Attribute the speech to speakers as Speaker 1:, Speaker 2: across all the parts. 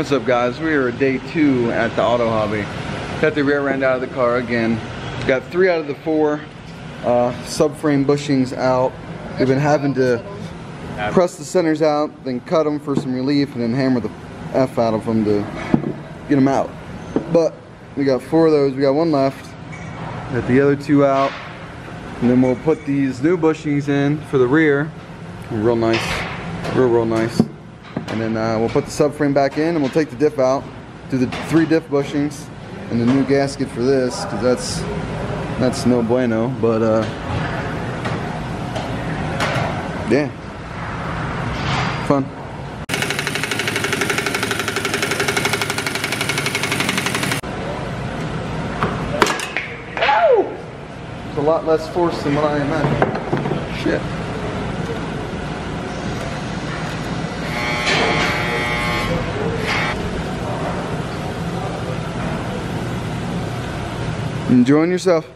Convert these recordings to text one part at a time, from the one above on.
Speaker 1: What's up guys? We are day two at the Auto Hobby. Got the rear end out of the car again. Got three out of the four uh, subframe bushings out. We've been having to press the centers out, then cut them for some relief, and then hammer the F out of them to get them out. But we got four of those. We got one left. Got the other two out. And then we'll put these new bushings in for the rear. Real nice. Real, real nice. And then uh, we'll put the subframe back in and we'll take the diff out. Do the three diff bushings and the new gasket for this because that's that's no bueno. But uh, yeah, fun. Lot less force than what I imagined. Shit. Enjoying yourself?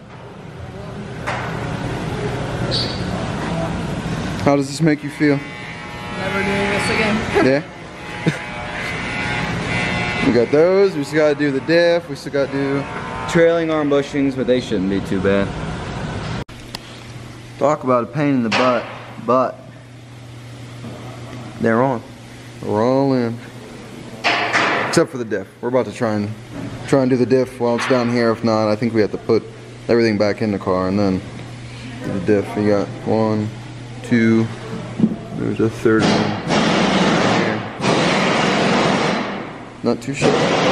Speaker 1: How does this make you feel?
Speaker 2: Never doing this again.
Speaker 1: Yeah? we got those, we still gotta do the diff, we still gotta do trailing arm bushings, but they shouldn't be too bad. Talk about a pain in the butt, but they're on. We're all in. Except for the diff. We're about to try and try and do the diff while it's down here. If not, I think we have to put everything back in the car and then do the diff. We got one, two, there's a third one. Not too sure.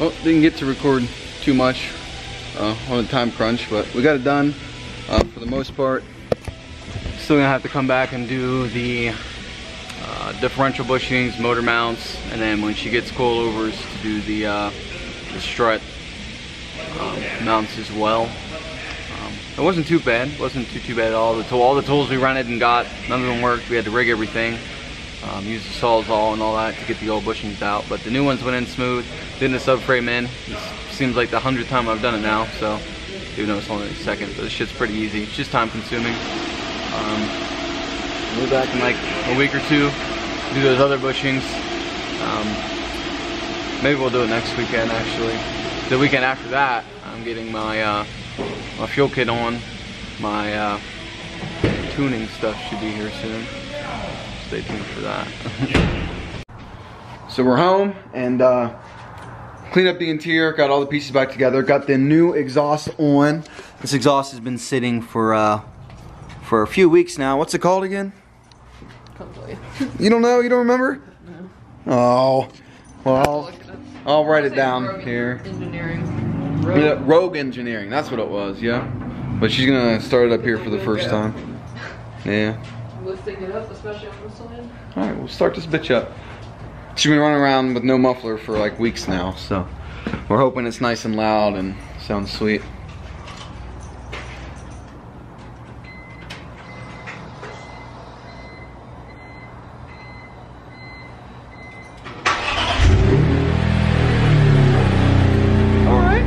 Speaker 1: Well, didn't get to record too much uh, on a time crunch, but we got it done uh, for the most part. Still gonna have to come back and do the uh, differential bushings, motor mounts, and then when she gets coilovers to do the, uh, the strut um, mounts as well. Um, it wasn't too bad, wasn't too too bad at all. The tool, all the tools we rented and got, none of them worked. We had to rig everything. Um, use the sawzall and all that to get the old bushings out. But the new ones went in smooth. Did the subframe in. It seems like the hundredth time I've done it now, so even though it's only the second, but this shit's pretty easy. It's just time consuming. Um, we'll be back in like a week or two, do those other bushings. Um, maybe we'll do it next weekend actually. The weekend after that, I'm getting my, uh, my fuel kit on. My uh, tuning stuff should be here soon stay tuned for that. so we're home and uh, cleaned up the interior, got all the pieces back together, got the new exhaust on. This exhaust has been sitting for uh, for a few weeks now. What's it called again? You don't know? You don't remember? No. Oh, well, I'll, I'll write it down
Speaker 2: Rogue
Speaker 1: here.
Speaker 2: Engineering. Rogue.
Speaker 1: Yeah, Rogue Engineering, that's what it was, yeah. But she's gonna start it up here for the first time. Yeah.
Speaker 2: Lifting it up, especially on this side.
Speaker 1: Alright, we'll start this bitch up. She's been running around with no muffler for like weeks now, so we're hoping it's nice and loud and sounds sweet. Alright.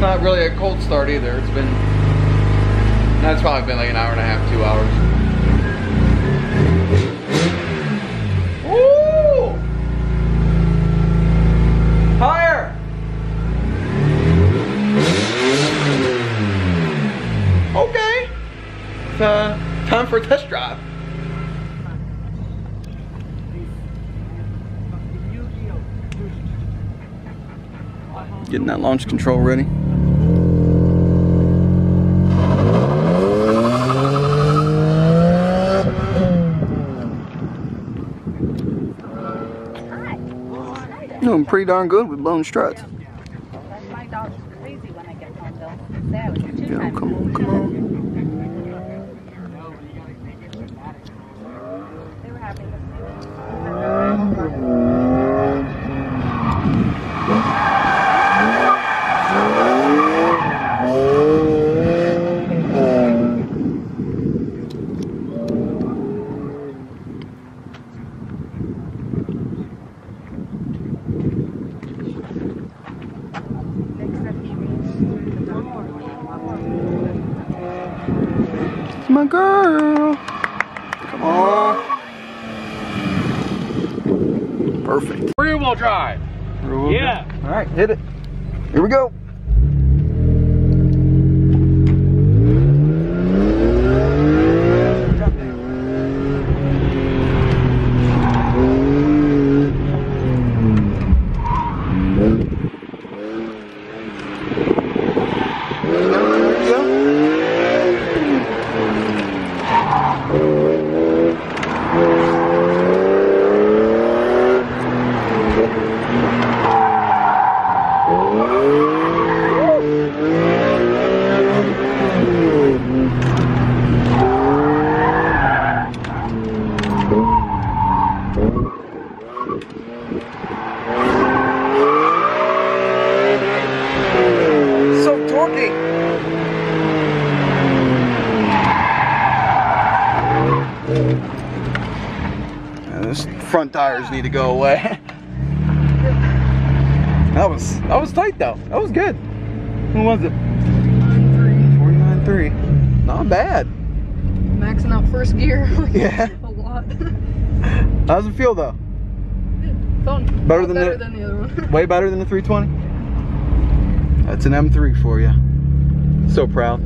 Speaker 1: Not really a cold start either. It's been that's probably been like an hour and a half, two hours. Woo! Higher! Okay. It's uh, time for a test drive. Getting that launch control ready. Doing pretty darn good with blown struts.
Speaker 3: Yeah,
Speaker 1: come on, come on. They were. My girl. Come on. Perfect.
Speaker 4: Rear wheel drive. Yeah.
Speaker 1: All right, hit it. Here we go. So torquey. Yeah, this front tires need to go away. that was that was tight though. That was good. Who was it? 49.3. Not bad.
Speaker 2: Maxing out first gear.
Speaker 1: Yeah.
Speaker 2: A lot.
Speaker 1: How does it feel though?
Speaker 2: Fun.
Speaker 1: Better than
Speaker 2: better
Speaker 1: the-
Speaker 2: than the other one.
Speaker 1: Way better than the 320. That's an M3 for you. So proud.